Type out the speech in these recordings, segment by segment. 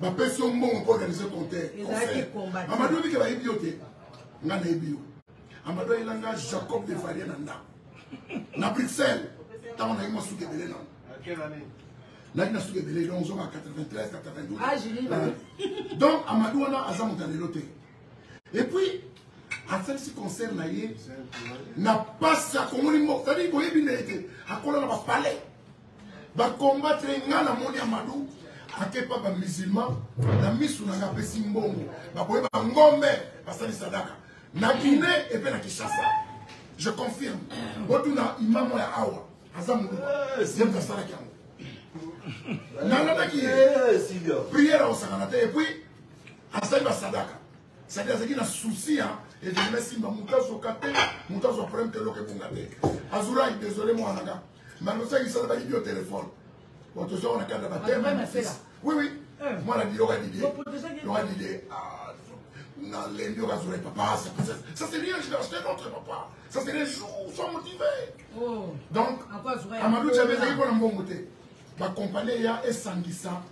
bapesi yo mbongo mpo organise concert amado obike bayebi yo te nga nayebi yo amado ayela nga jacob de varie na ndako na bruxelles ntango nayi mwa suki ebele nango naki na suki ebele donc zoba 93 92 donc amado wana aza moto ya lelo te epuis asalisi concert na ye na pasi akomoni moko tadi boyebi na ye te akola na bapalais ba combattre nga na moni amadou akepa ba musulman na misu na nga pesi mbongo baboye ba ngombe basali sadaka na guinée epe na kinshasa je confirme botuna imamo ya awa aza muluba ye moto asalaki yango nalandaki ye priere akosakana te epuis asali basadaka sadi azalaki na souci ya elingi nasimba moto azoka te moto azwa problème te eloko ebonga te azurai désolé mwana nga malosaki sala bayibi yo telefone otoza wana kanda batema oui oui eh. mwana biyoka didie yoka didie ah, na lembi yoka zurai papa ça c'est rien je vais acheter notre papa ça c'est les jours soit motivé oh. donc amadou jabe ezalaki mpona mbongo te bakompani eya esangisa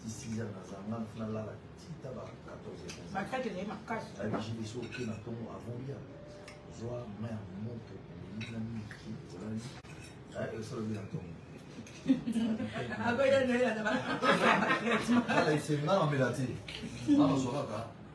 ti 6 heures na zanga mpe nalala tita ba 14 heures bakati ezali makasi abiji biso oke na ntongo avolia zwa ma ya moto omeli na miki olali esolobi na ntongo akoya ndoyelaa alaise nga na mbela te ana ozwa kaka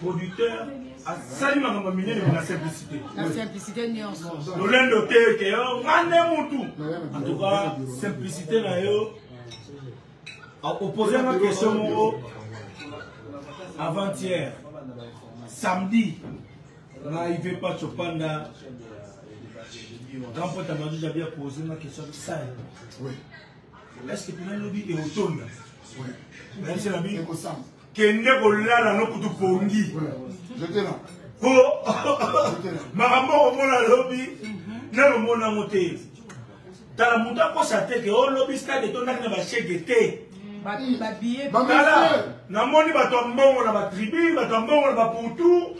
producteur asali makambo ya minene na simplicité na simplicité nyonso lolendo te ete yo nga nde mutu en tout cas simplicité na yo opose nga question moko avant hier samedi na ive pacho panda grand pote amadu jabi apose nga question sai est ce que pena lobi eotonda nayebisa na bi kende kolala no kutu pongi po makambo okomona lobi nano omona yango te tala moto akosa te ke olobi stade etondaki na bashege te tala namoni bato ya mbongo na batribu bato ya mbongo na baputu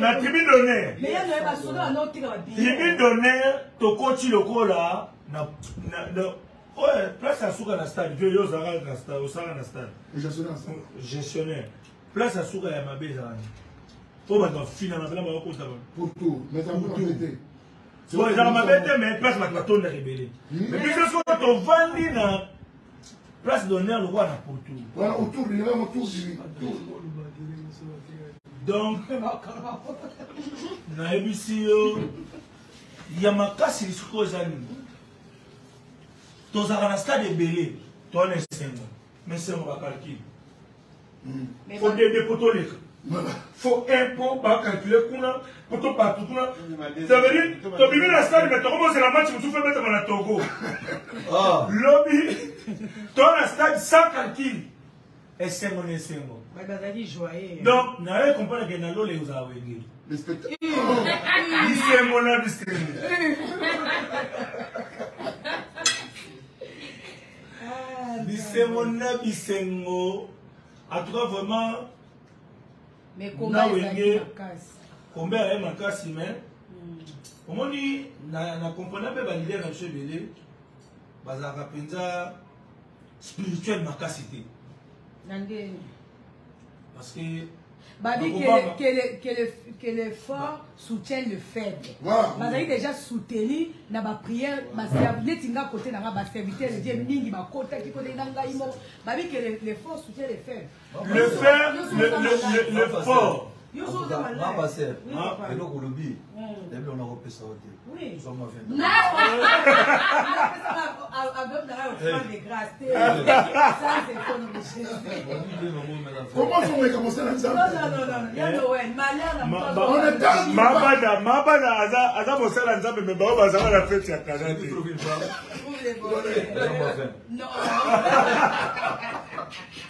na tribu d'honneur tribu d'honneur tokoti lokola na oyo place ya suka na stade vie yo ozalaka na stade osala na stade gestionnaire place ya suka ya mabe ezalani mpo bato bafinana mpena bakokota bato Bon, ezala mabe te mais place bato batondaka ebele mais biso soki tovandi na place d'honneur lokola na poto wana autour de même autour du donc nayebisi yo ya makasi lisiko eza nini tozalaka na stade ebele towana esengo Mais c'est mon calcul. Hmm. Faut des dépôts faut impôt bacalcule kuna po tobatu kuna saveri tobimi na stade me tokomozela match mosusu ebetama na togo ah. lobi to na stade sans calcul esengo na esengo donc naye comprendre ke na lola ekozala wengeli bisengo na bisengo bisengo na bisengo en tout cas vraiment na wenge kombe aye makasi mais hmm. omoni na comprena mpe balidere na biso ebele bazalaka mpenza spirituel makasi te Parce que Babi que le fort soutient le faible. Bazali déjà soutenu na ba prière neti nga côté na nga ba serviteur de Dieu mingi ba kota ki côté na ngai mo. Babi que le fort soutient le faible. Le faible le fort mama ser eloko olobi ebi ona kopesa yo te zoma mabana aza mosala nzambe me bao bazala na fete ya kana te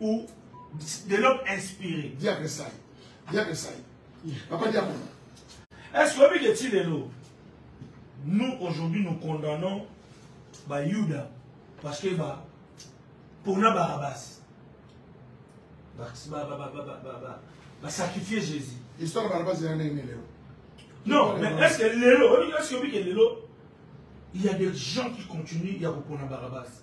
ou de l'homme inspiré diable esai diable esai papa diable est ce que oyebi ke ti lelo nous aujourd'hui nous condamnons bayuda parce que ba pona barabas basacrifie jésus histoire barabas eza ndenge nini lelo non mais est ce que lelo oyebi est ce que oyebi ke lelo il y a des gens qui continuent ya kopona barabas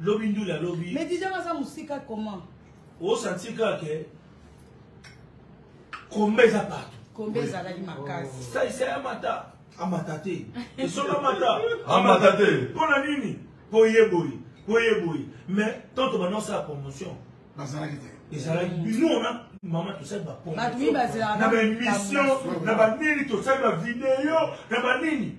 lobi ndule alobi mais déjà baza mosika comment osantir kaka ke kombe eza partout kombe ezalaki makasi saisa ya mata amata te esoki amata amata te mpo na nini mpo ye boye mpo ye boye mais tanto banasala promotion bazalaki te ezalaki bino wana mama tosali bapromotion na baémission na banini tosali bavideo na banini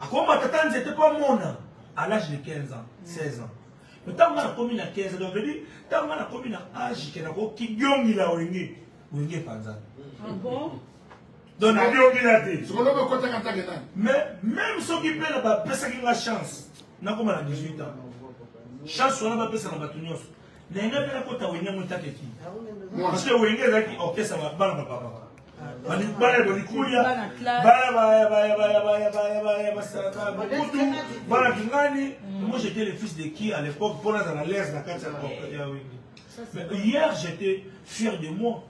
akomata ata nzete mpo amona à l'âge de 15 ans 16 ans mais ntango nga nakomi na 15 ans donc vedi ntango nga nakomi na age ke nakokidiongila wenge wenge epanzana ah donc nabiongila te sokolobe okotaka ntange nani mais même soki mpe na bapesaki nga chance nakoma na 18 ans chance wana bapesa na bato nyonso na nga mpe nakota wenge yango etake ti parce que wenge ezalaki orchestre ya bana bapapa bana balikulia bana basalaka bakutu bana kingani moi j'étais le fils de qui à l'époque mpo nazala l'aise na kati ya wenge hier j'étais fier de moi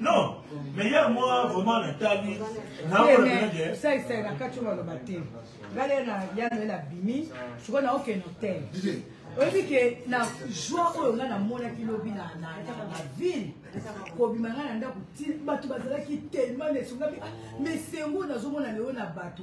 non mais ya moi vraiment natali naosaisai na kati oyo baloba te ngai na yano ele abimi sikoyo naokende hotel oyebi ke na joie oyo ngai namonaki lobi na ville kobima ngai na ndako bato bazalaki telema na esungami ah, mesengo nazomona lelo na bato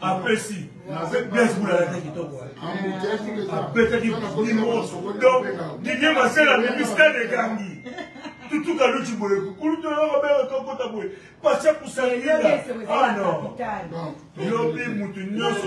apesi blaise bula alati kitoko abetaki nyonso donc didie masela mimi stade egangi tutuka luci boye kulutolakobela tokota boye pasia kusalia ano lobi mutu nyonso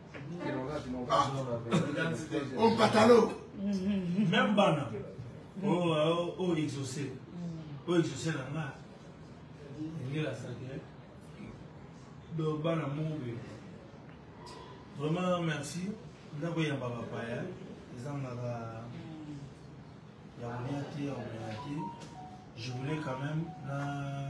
Ah, on patalo. Même bana. Oh, oh, oh, exaucé. Oh, exaucé la main. Il la sacrée. Donc, bana mourir. Vraiment, merci. Ndako ya baba paya. Ils en ont ya kolia te ya komela te je voulais quand même na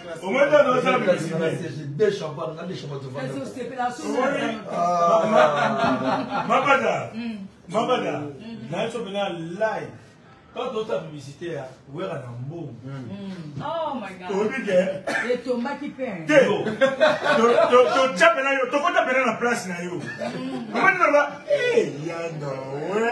mabada mabada na biso mpena live quand ota publicité ya wera na mbongo etombaki mpe te totya mpena yo tokota mpena na place na yo omani naloba yanda we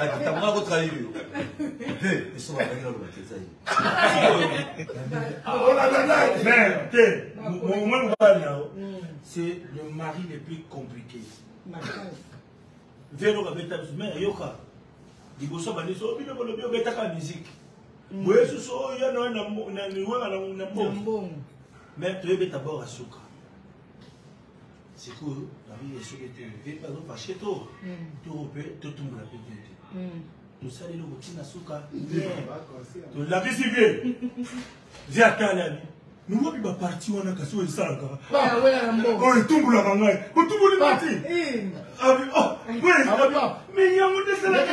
nakitamona kotrahir yo mpe biso bakangi naloba te eza te momoi mobali yango c'est le mari le plus compliqué vero babeta biso mai ayoka liboso bandi so bino bolobi obetaka miziki boye susu oyo na liwenga na mbongo mai toyebeta bor asuka sikoyo nabiye soki te vepe azofashe to hmm. to mpe totumbola mpe te te hmm. tosali eloko ntina suka tolakisi vie vie atalani nomobi baparti wana kasi oyo esalaka oyo etumbolaka ngai botumboli bati mais yango nde esalaka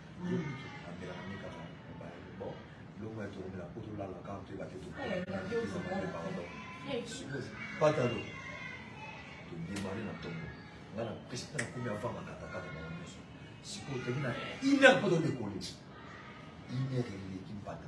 patalo todemare na ntongo nga na presi mpe nakomi avant bakatakata bango nyonso sikoyo tomi na une heure mpo todekole une heure eleki mpata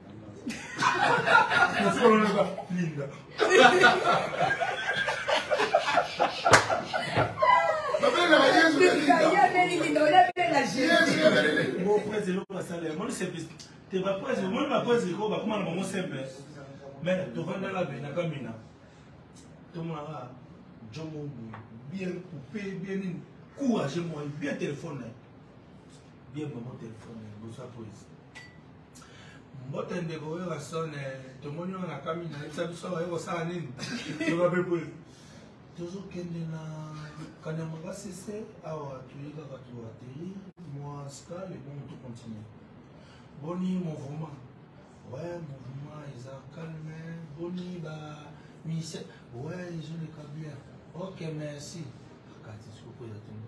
Linda. te baprese omoni baprese liko bakoma na bango sembe me tovandaka be na kamina tomonaka jomo boye bien coupe bien nini courage moi bien telefone na ye bien mama telefone na ye boza prese mbote ndeko oyo basone tomoni oyo na kami na yebisa biso baye kosala nini soka mpe boye tozokende na kanyama kasese awa toyi kaka toateli mwa ska lebongo tocontinue boni mouvement we mouvement eza calme boni ba mise we ezoleka bien ok merci akati sokoya tuni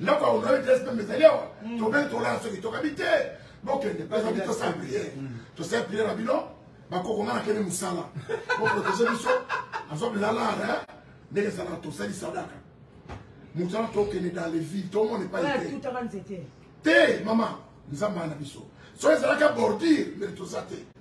ndako ya honore tres pembe ezali awa mm. tobei tolala soki tokabi te bokende bazali tosala priere mm. tosala priere na bino bakoko nga nakende mosala boprotege biso azwa bilalare ndenge ezalaka tosali sadaka moto wana tokende dans les villes tomona epai te te mama nzambe ana biso soki ezalaka bordure mbele toza te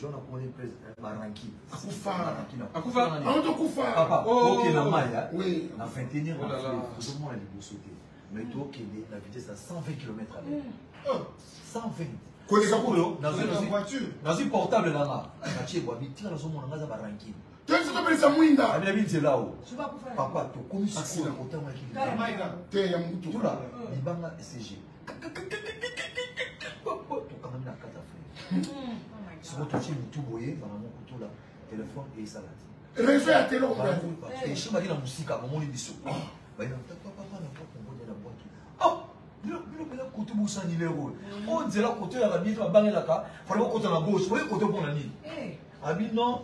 John akomoni president baranki akufa akufa auto kufa papa oke na maya na 21 ans ozomona liboso te mais tokende na vitesse ya 120 km à l'heure 120 koleka kuyo nazwi portable nanga natie bwa bitika nazomona nga aza baranki toyebisa tobelisa mwinda abina binzela o papa tokomi sikoyo kotango ya kilitula libanga sg tokangami na kata fre soko totie motu boye bana mokutula telefone eyesala te réseau ya tele okoyeshe baki na mosika bamoni biso baye na papa na papa ngode na bwaki bilobela kote bosani lero oyo oyo nzela kote oyaka bino babangelaka fale kokota na gauche oye kote mpona nini abi non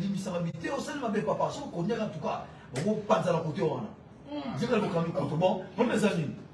limbisaka bite osali mabe papa soki okonyaka tuka bakopanzana kote wana nzekala bokambi koto bon mpona eza nini